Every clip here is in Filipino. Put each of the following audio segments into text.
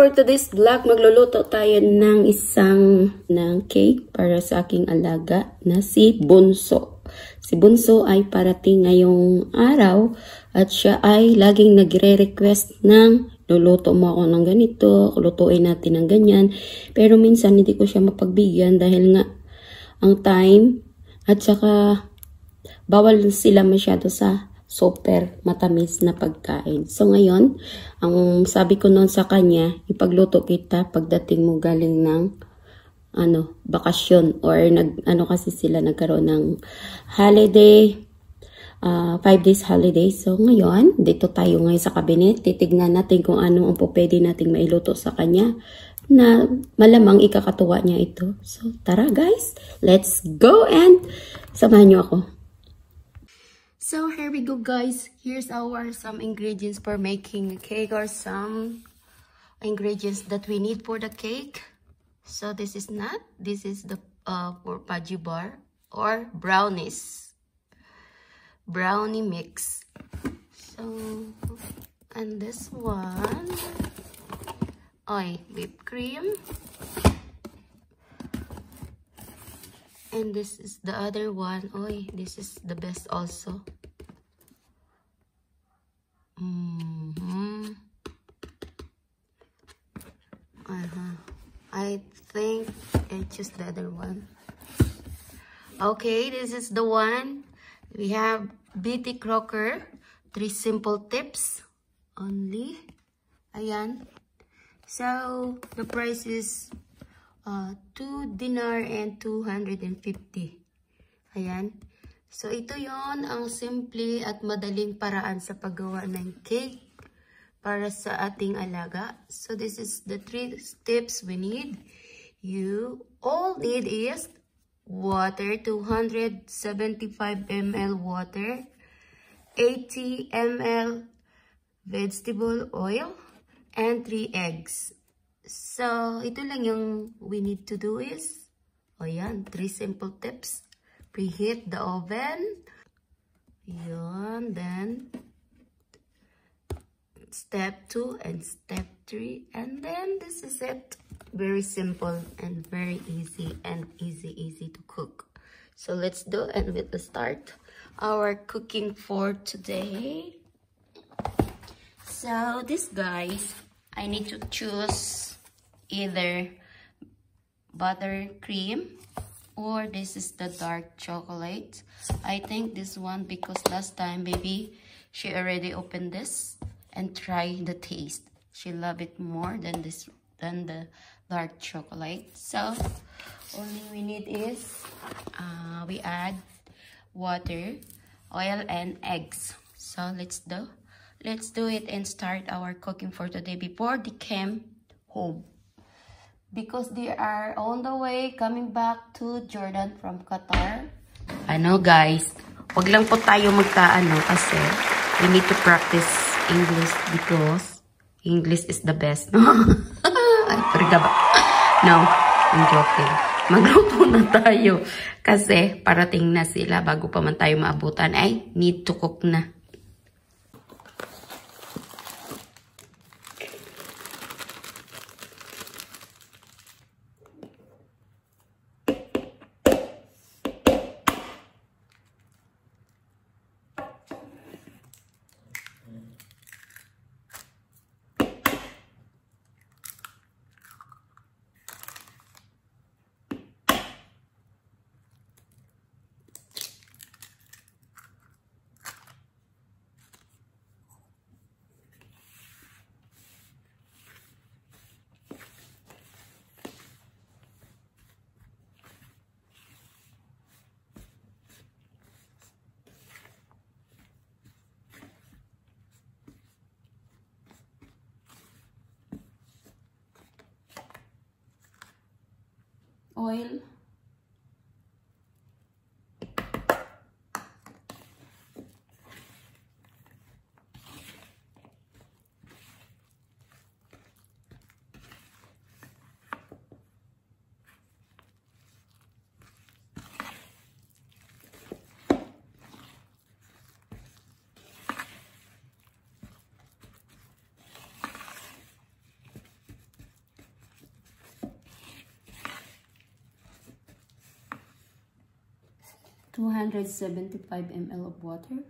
for today's vlog, magluluto tayo ng isang ng cake para sa aking alaga na si Bunso. Si Bunso ay parating ngayong araw at siya ay laging nagre-request ng luluto mo ako ng ganito, lutuin natin ng ganyan. Pero minsan hindi ko siya mapagbigyan dahil nga ang time at saka bawal sila masyado sa super matamis na pagkain. So ngayon, ang sabi ko noon sa kanya, ipagluto kita pagdating mo galing ng ano, bakasyon or nag ano kasi sila nagkaroon ng holiday uh, five days holiday. So ngayon, dito tayo ngayon sa cabinet. Titignan natin kung ano ang pwede nating mailuto sa kanya na malamang ikakatuwa niya ito. So tara guys, let's go and samahan niyo ako. So here we go guys. Here's our some ingredients for making a cake or some ingredients that we need for the cake. So this is nut. This is the uh, for paju bar or brownies. Brownie mix. So and this one, oy, whipped cream. And this is the other one. Oy, this is the best also. Mm -hmm. Uh-huh. I think I choose the other one. Okay, this is the one. We have BT Crocker. Three simple tips only. Ayan. So, the price is uh, 2 dinar and 250. Ayan. So, ito yon ang simple at madaling paraan sa paggawa ng cake para sa ating alaga. So, this is the three steps we need. You all need is water, 275 ml water, 80 ml vegetable oil, and 3 eggs. So, ito lang yung we need to do is, o yan, 3 simple tips. Preheat the oven. Yun. Then, step 2 and step 3. And then, this is it. Very simple and very easy and easy, easy to cook. So, let's do and with the start our cooking for today. So, this guys, I need to choose either buttercream or this is the dark chocolate. I think this one because last time baby she already opened this and try the taste. She love it more than this than the dark chocolate. So only we need is uh, we add water oil and eggs. So let's do let's do it and start our cooking for today before they came home because they are on the way coming back to Jordan from Qatar. Ano guys, wag lang po tayo magkaano kasi we need to practice English because English is the best. Ay, pariga ba? No, I'm joking. Magluto na tayo kasi parating na sila bago pa man tayo maabutan ay need to cook na. Oil 275 ml of water.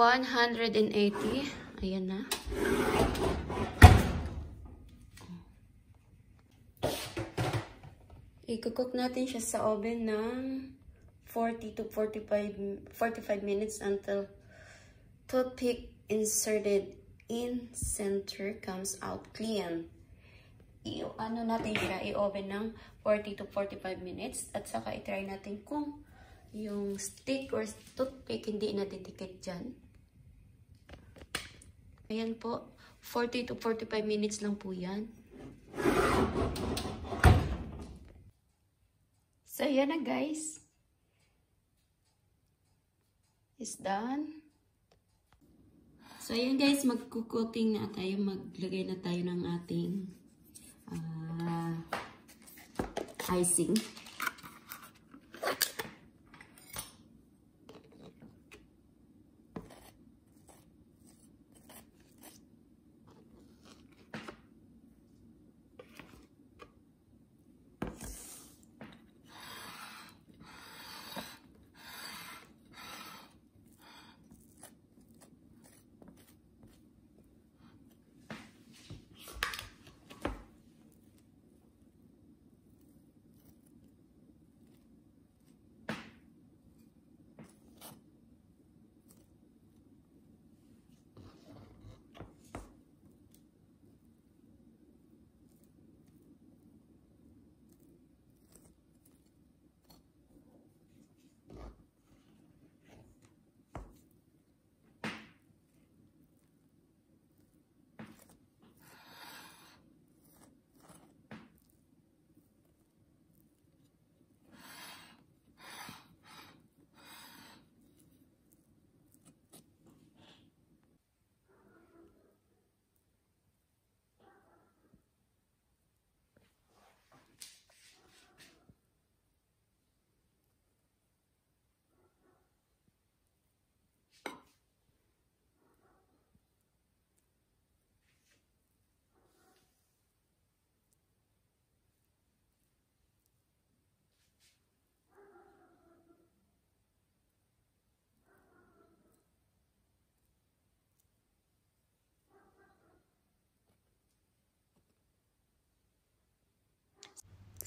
180. Ayan na. Iko-cook natin siya sa oven ng 40 to 45, 45 minutes until toothpick inserted in center comes out clean. I ano natin siya, i-oven ng 40 to 45 minutes at saka i-try natin kung yung stick or toothpick hindi nadidikit dyan. Ayan po, 40 to 45 minutes lang po yan. So, yan na guys. Is done. So, ayan guys, magkukoting na tayo. Maglagay na tayo ng ating uh, icing.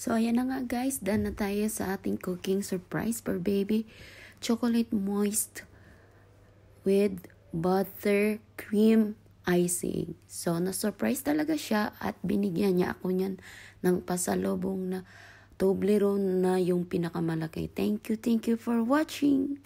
So, ayan na nga guys. Done na tayo sa ating cooking surprise for baby. Chocolate moist with butter cream icing. So, na-surprise talaga siya at binigyan niya ako niyan ng pasalubong na Toblerone na yung pinakamalaki. Thank you, thank you for watching.